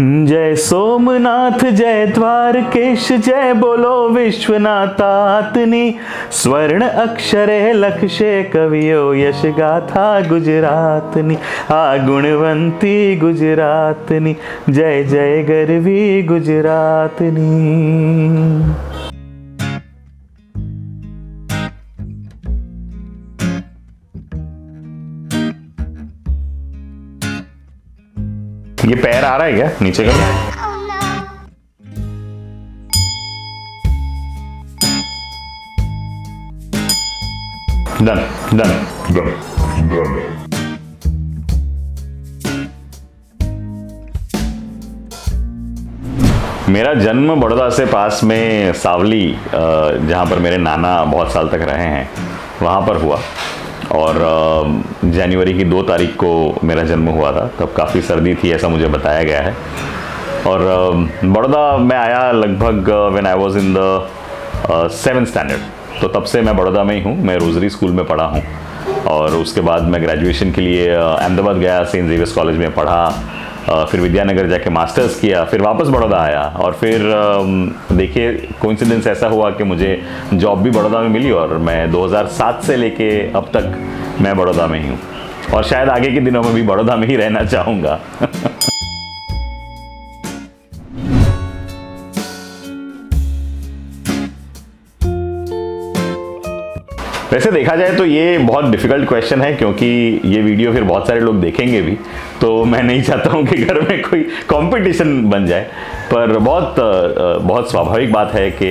जय सोमनाथ, जय द्वारकेश, जय बोलो विश्वनाथातनी। स्वर्ण अक्षरे लक्षे कवियो, यश गाथा गुजरातनी। आ गुणवंती गुजरातनी। जय जय गरवी गुजरातनी। ये पैर आ रहा है क्या? नीचे का? डन डन डन मेरा जन्म बड़ौदा से पास में सावली जहाँ पर मेरे नाना बहुत साल तक रहे हैं, वहाँ पर हुआ। और जनवरी की दो तारीख को मेरा जन्म हुआ था, तब काफ़ी सर्दी थी, ऐसा मुझे बताया गया है। और बड़ौदा मैं आया लगभग when I was in the seven standard तो तब से मैं बड़ौदा में ही हूँ, मैं रोजरी स्कूल में पढ़ा हूँ। और उसके बाद मैं ग्रेजुएशन के लिए अहमदाबाद गया सेंट जेवियर्स कॉलेज में पढ़ा। फिर विद्यानगर जाके मास्टर्स किया, फिर वापस बड़ौदा आया। और फिर देखिए कोइंसिडेंस ऐसा हुआ कि मुझे जॉब भी बड़ौदा में मिली और मैं 2007 से लेके अब तक मैं बड़ौदा में ही हूँ। और शायद आगे के दिनों में भी बड़ौदा में ही रहना चाहूँगा। वैसे देखा जाए तो ये बहुत डिफ़िकल्ट क्वेश्चन है, क्योंकि ये वीडियो फिर बहुत सारे लोग देखेंगे भी तो मैं नहीं चाहता हूँ कि घर में कोई कंपटीशन बन जाए, पर बहुत बहुत स्वाभाविक बात है कि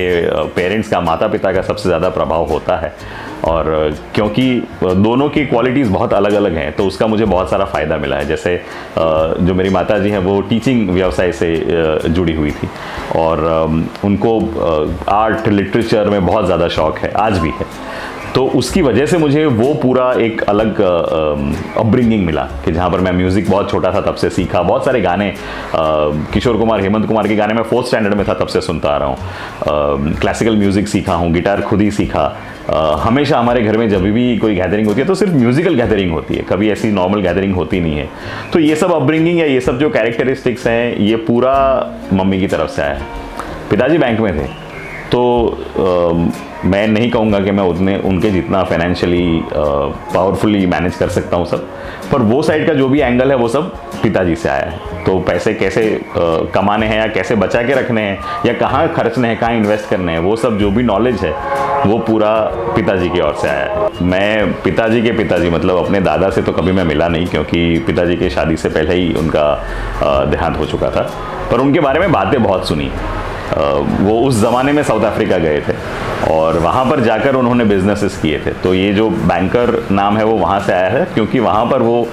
पेरेंट्स का माता पिता का सबसे ज़्यादा प्रभाव होता है, और क्योंकि दोनों की क्वालिटीज़ बहुत अलग अलग हैं तो उसका मुझे बहुत सारा फ़ायदा मिला है। जैसे, जो मेरी माता जी हैं, वो टीचिंग व्यवसाय से, जुड़ी हुई थी, और, उनको आर्ट लिटरेचर में बहुत ज़्यादा शौक है, आज भी है। तो उसकी वजह से मुझे वो पूरा एक अलग अपब्रिंगिंग मिला कि जहाँ पर मैं म्यूज़िक बहुत छोटा था, तब से सीखा। बहुत सारे गाने किशोर कुमार, हेमंत कुमार के गाने मैं फोर्थ स्टैंडर्ड में था, तब से सुनता आ रहा हूँ। क्लासिकल म्यूज़िक सीखा हूँ गिटार खुद ही सीखा। हमेशा हमारे घर में जब भी कोई गैदरिंग होती है तो सिर्फ़ म्यूजिकल गैदरिंग होती है। कभी ऐसी नॉर्मल गैदरिंग होती नहीं है। तो ये सब अपब्रिंगिंग या ये सब जो कैरेक्टरिस्टिक्स हैं, ये पूरा मम्मी की तरफ़ से आया पिताजी बैंक में थे। तो मैं नहीं कहूँगा कि मैं उतने उनके जितना फाइनेंशियली पावरफुली मैनेज कर सकता हूँ सब पर वो साइड का जो भी एंगल है वो सब पिताजी से आया है। तो पैसे कैसे आ, कमाने हैं या कैसे बचा के रखने हैं या कहाँ खर्चने हैं कहाँ इन्वेस्ट करने हैं वो सब जो भी नॉलेज है वो पूरा पिताजी की ओर से आया है। मैं पिताजी के पिताजी मतलब अपने दादा से तो कभी मैं मिला नहीं क्योंकि पिताजी के शादी से पहले ही उनका देहांत हो चुका था। पर उनके बारे में बातें बहुत सुनी। वो उस ज़माने में साउथ अफ्रीका गए थे और वहाँ पर जाकर उन्होंने बिजनेसेस किए थे। तो ये जो बैंकर नाम है वो वहाँ से आया है क्योंकि वहाँ पर वो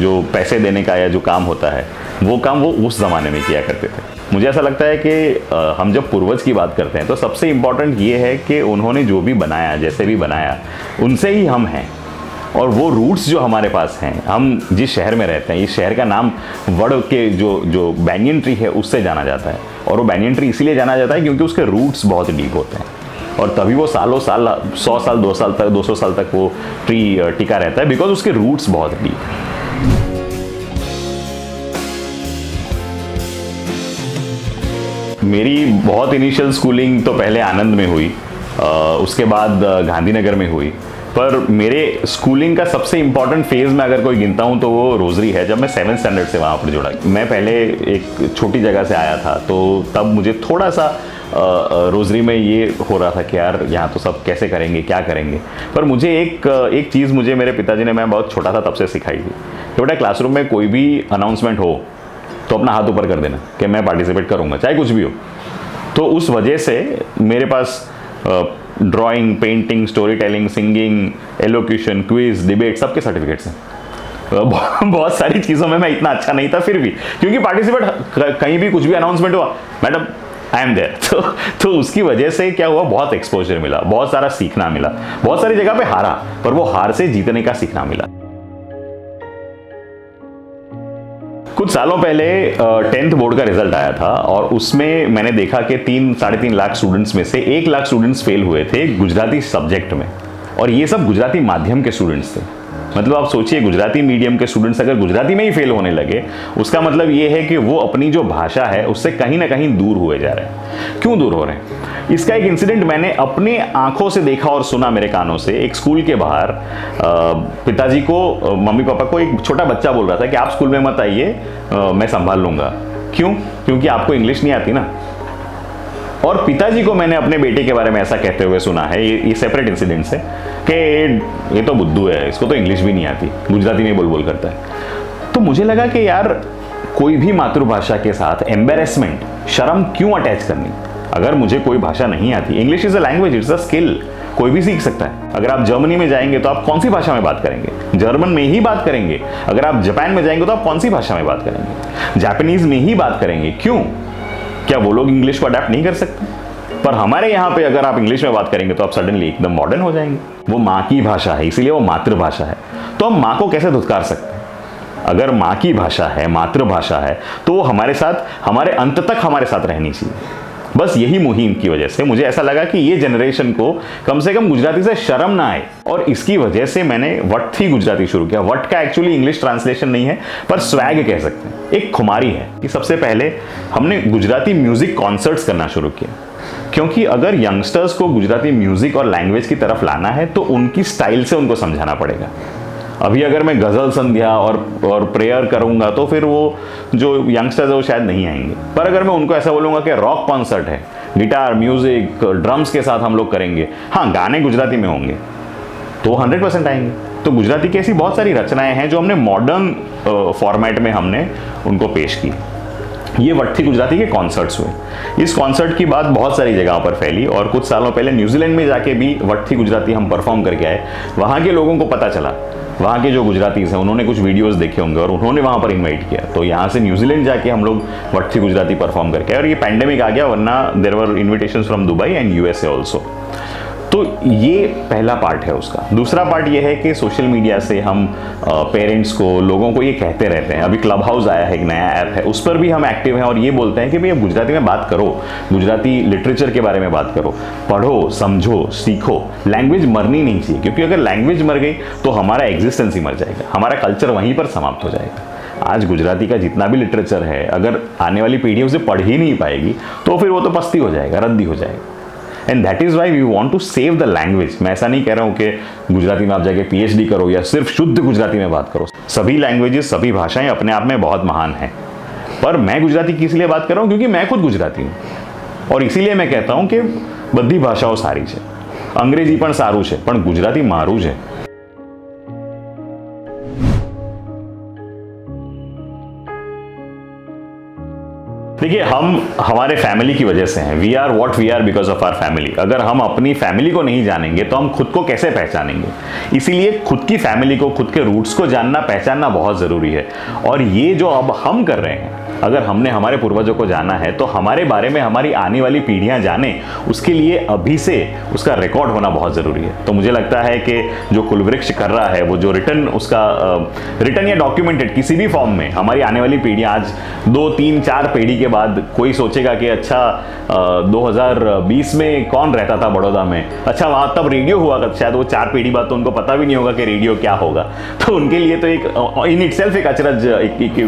जो पैसे देने का या जो काम होता है, वो काम वो उस ज़माने में किया करते थे। मुझे ऐसा लगता है कि हम जब पूर्वज की बात करते हैं तो सबसे इंपॉर्टेंट ये है कि उन्होंने जो भी बनाया, जैसे भी बनाया, उनसे ही हम हैं। और वो रूट्स जो हमारे पास हैं, हम जिस शहर में रहते हैं, इस शहर का नाम वड़ के जो जो बैनियन ट्री है, उससे जाना जाता है। और वो बैनियन ट्री इसीलिए जाना जाता है क्योंकि उसके रूट्स बहुत डीप होते हैं। और तभी वो सालों साल, सौ साल, दो साल तक, दो सौ साल तक वो ट्री टिका रहता है बिकॉज़ उसके रूट्स बहुत डीप हैं। मेरी बहुत इनिशियल स्कूलिंग तो पहले आनंद में हुई उसके बाद गांधीनगर में हुई। पर मेरे स्कूलिंग का सबसे इंपॉर्टेंट फ़ेज़ में अगर कोई गिनता हूँ तो वो रोजरी है। जब मैं सेवन स्टैंडर्ड से वहाँ पर जुड़ा। मैं पहले एक छोटी जगह से आया था तो तब मुझे थोड़ा सा रोजरी में ये हो रहा था कि यार, यहाँ तो सब कैसे करेंगे, क्या करेंगे? पर मुझे एक एक चीज़ मुझे मेरे पिताजी ने, मैं बहुत छोटा था, तब से सिखाई थी कि बेटा क्लासरूम में कोई भी अनाउंसमेंट हो तो अपना हाथ ऊपर कर देना कि मैं पार्टिसिपेट करूँगा, चाहे कुछ भी हो। तो उस वजह से मेरे पास drawing painting story telling singing elocution quiz debate सबके सर्टिफिकेट्स हैं। बहुत सारी चीज़ों में मैं इतना अच्छा नहीं था, फिर भी। क्योंकि पार्टिसिपेट कहीं भी कुछ भी अनाउंसमेंट हुआ, मैडम आई एम देयर तो तो उसकी वजह से क्या हुआ, बहुत एक्सपोजर मिला, बहुत सारा सीखना मिला, बहुत सारी जगह पे हारा, पर वो हार से जीतने का सीखना मिला। कुछ सालों पहले टेंथ बोर्ड का रिज़ल्ट आया था और उसमें मैंने देखा कि तीन, साढ़े तीन लाख स्टूडेंट्स में से एक लाख स्टूडेंट्स फेल हुए थे गुजराती सब्जेक्ट में। और ये सब गुजराती माध्यम के स्टूडेंट्स थे। मतलब आप सोचिए, गुजराती मीडियम के स्टूडेंट्स अगर गुजराती में ही फेल होने लगे, उसका मतलब ये है कि वो अपनी जो भाषा है, उससे कहीं ना कहीं दूर हुए जा रहे हैं। क्यों दूर हो रहे हैं? इसका एक इंसिडेंट मैंने अपने आँखों से देखा और सुना मेरे कानों से। एक स्कूल के बाहर पिताजी को मम्मी पापा को एक छोटा बच्चा बोल रहा था कि आप स्कूल में मत आइए मैं संभाल लूँगा। क्यों? क्योंकि आपको इंग्लिश नहीं आती ना। और पिताजी को मैंने अपने बेटे के बारे में ऐसा कहते हुए सुना है ये, ये सेपरेट इंसिडेंट है कि ये तो बुद्धू है इसको तो इंग्लिश भी नहीं आती गुजराती में बोल बोल करता है। तो मुझे लगा कि यार कोई भी मातृभाषा के साथ एम्बेरसमेंट शर्म क्यों अटैच करनी? अगर मुझे कोई भाषा नहीं आती English is a language it's a skill कोई भी सीख सकता है। अगर आप जर्मनी में जाएँगे तो आप कौन सी भाषा में बात करेंगे? जर्मन में ही बात करेंगे। अगर आप जापान में जाएँगे तो आप कौन सी भाषा में बात करेंगे? जापानीज में ही बात करेंगे। क्यों? क्या वो लोग इंग्लिश को अडेप्ट नहीं कर सकते? पर हमारे यहाँ पे अगर आप इंग्लिश में बात करेंगे तो आप सडनली एकदम मॉडर्न हो जाएँगे। वो माँ की भाषा है, इसीलिए वो मातृभाषा है। तो हम माँ को कैसे धुतकार सकते हैं? अगर माँ की भाषा है, मातृभाषा है तो वो हमारे साथ, हमारे अंत तक हमारे साथ रहनी चाहिए। बस यही मुहिम की वजह से मुझे ऐसा लगा कि ये जनरेशन को कम से कम गुजराती से शर्म ना आए। और इसकी वजह से मैंने वट थी गुजराती शुरू किया। वट का एक्चुअली इंग्लिश ट्रांसलेशन नहीं है, पर स्वैग कह सकते हैं। एक खुमारी है कि सबसे पहले हमने गुजराती म्यूज़िक कॉन्सर्ट्स करना शुरू किया। क्योंकि अगर यंगस्टर्स को गुजराती म्यूज़िक और लैंग्वेज की तरफ़ लाना है तो उनकी स्टाइल से उनको समझाना पड़ेगा। अभी अगर मैं गज़ल संध्या और और प्रेयर करूँगा तो फिर वो जो यंगस्टर्स है वो शायद नहीं आएँगे। पर अगर मैं उनको ऐसा बोलूँगा कि रॉक कॉन्सर्ट है गिटार म्यूज़िक ड्रम्स के साथ हम लोग करेंगे हाँ गाने गुजराती में होंगे तो हंड्रेड परसेंट आएँगे। तो गुजराती की ऐसी बहुत सारी रचनाएँ हैं जो हमने मॉडर्न फॉर्मेट में हमने उनको पेश की। ये वट्ठी गुजराती के कॉन्सर्ट्स हुए। इस कॉन्सर्ट की बात बहुत सारी जगहों पर फैली और कुछ सालों पहले न्यूजीलैंड में जाके भी वट्ठी गुजराती हम परफॉर्म करके आए। वहाँ के लोगों को पता चला वहाँ के जो गुजरातीज हैं, उन्होंने कुछ वीडियोस देखे होंगे और उन्होंने वहाँ पर इन्वाइट किया। तो यहाँ से न्यूजीलैंड जाके हम लोग वट्ठी गुजराती परफॉर्म करके और ये पैंडेमिक आ गया, वरना there were invitation from Dubai and you USA also तो ये पहला पार्ट है उसका। दूसरा पार्ट ये है कि सोशल मीडिया से हम पेरेंट्स को, लोगों को ये कहते रहते हैं। अभी क्लब हाउस आया है, एक नया ऐप है, उस पर भी हम एक्टिव हैं और ये बोलते हैं कि भैया गुजराती में बात करो, गुजराती लिटरेचर के बारे में बात करो। पढ़ो, समझो, सीखो। लैंग्वेज मरनी नहीं चाहिए, क्योंकि अगर लैंग्वेज मर गई तो हमारा एग्जिस्टेंस ही मर जाएगा। हमारा कल्चर वहीं पर समाप्त हो जाएगा। आज गुजराती का जितना भी लिटरेचर है, अगर आने वाली पीढ़ी उसे पढ़ ही नहीं पाएगी तो फिर वो तो पस्ती हो जाएगा, रद्दी हो जाएगा। and that is why we want to save the language मैं ऐसा नहीं कह रहा हूँ कि गुजराती में आप जाके पीएचडी करो या सिर्फ शुद्ध गुजराती में बात करो सभी लैंग्वेजेस सभी भाषाएं अपने आप में बहुत महान हैं पर मैं गुजराती की इसलिए बात कर रहा हूँ क्योंकि मैं खुद गुजराती हूँ और इसीलिए मैं कहता हूँ कि બધી ભાષાઓ સારી છે અંગ્રેજી પણ સારું છે પણ ગુજરાતી મારું છે देखिए, हम हमारे फैमिली की वजह से हैं। We are what we are because of our family अगर हम अपनी फैमिली को नहीं जानेंगे तो हम खुद को कैसे पहचानेंगे? इसीलिए खुद की फैमिली को, खुद के रूट्स को जानना, पहचानना बहुत ज़रूरी है। और ये जो अब हम कर रहे हैं अगर हमने हमारे पूर्वजों को जाना है तो हमारे बारे में हमारी आने वाली पीढ़ियाँ जाने, उसके लिए अभी से उसका रिकॉर्ड होना बहुत ज़रूरी है। तो मुझे लगता है कि जो कुलवृक्ष कर रहा है, वो जो रिटर्न उसका रिटर्न या डॉक्यूमेंटेड किसी भी फॉर्म में हमारी आने वाली पीढ़ियाँ आज दो, तीन, चार पीढ़ी के बाद कोई सोचेगा कि अच्छा दो हज़ार बीस में कौन रहता था बड़ौदा में? अच्छा वहाँ तब रेडियो हुआ शायद वो चार पीढ़ी बाद तो उनको पता भी नहीं होगा कि रेडियो क्या होगा। तो उनके लिए तो एक इन इट एक अचरज,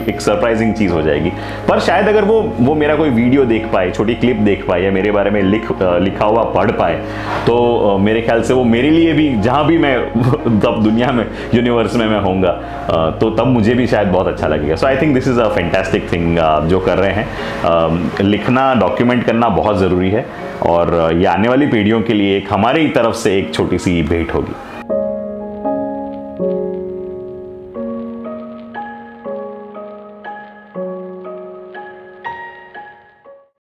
एक सरप्राइजिंग चीज़ हो जाएगी। पर शायद अगर वो वो मेरा कोई वीडियो देख पाए, छोटी क्लिप देख पाए या मेरे बारे में लिख लिखा हुआ पढ़ पाए तो मेरे ख्याल से वो मेरे लिए भी, जहाँ भी मैं तब दुनिया में यूनिवर्स में मैं होऊँगा तो तब मुझे भी शायद बहुत अच्छा लगेगा। So I think this is a fantastic thing आप जो कर रहे हैं। लिखना डॉक्यूमेंट करना बहुत ज़रूरी है, और ये आने वाली पीढ़ियों के लिए एक हमारी तरफ़ से एक छोटी सी भेंट होगी।